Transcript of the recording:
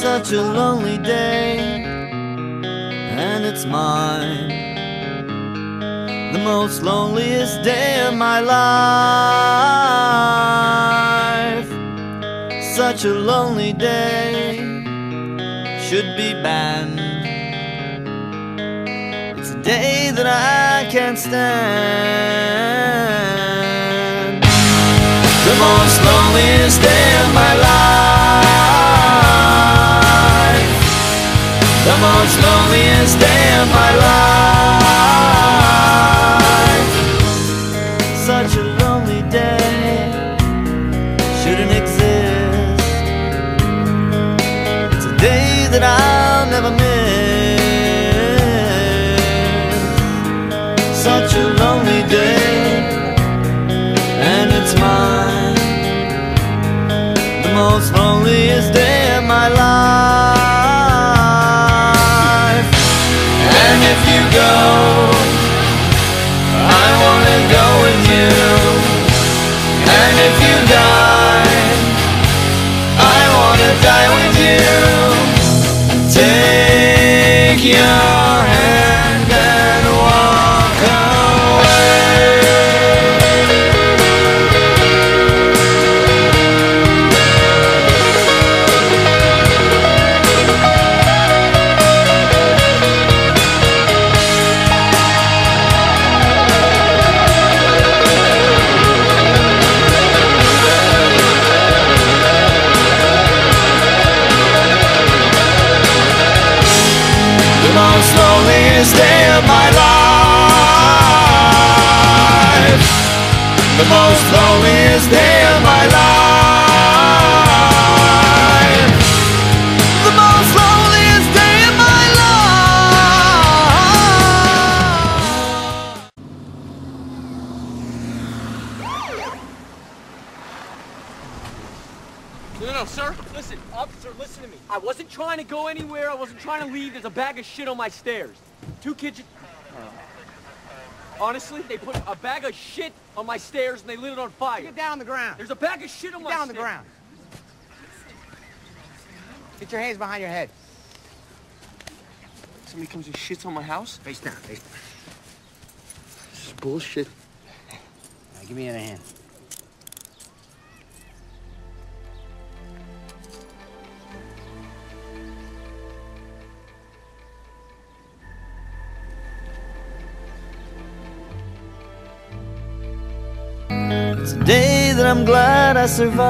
such a lonely day, and it's mine. The most loneliest day of my life. Such a lonely day should be banned. It's a day that I can't stand. The most loneliest day most loneliest day of my life. Such a lonely day shouldn't exist. It's a day that I'll never miss. Such a lonely day, and it's mine. The most loneliest day If you go, I wanna go with you. And if you die, I wanna die with you. Take your The most loneliest day of my life. The most loneliest day of my life. No, no, sir. Listen, officer, listen to me. I wasn't trying to go anywhere. I wasn't trying to leave. There's a bag of shit on my stairs. Two kids. Honestly, they put a bag of shit on my stairs and they lit it on fire. Get down on the ground. There's a bag of shit on Get my down on the stairs. ground. Get your hands behind your head. Somebody comes and shits on my house? Face down. Face down. This is bullshit. Now, give me another hand. It's a day that I'm glad I survived.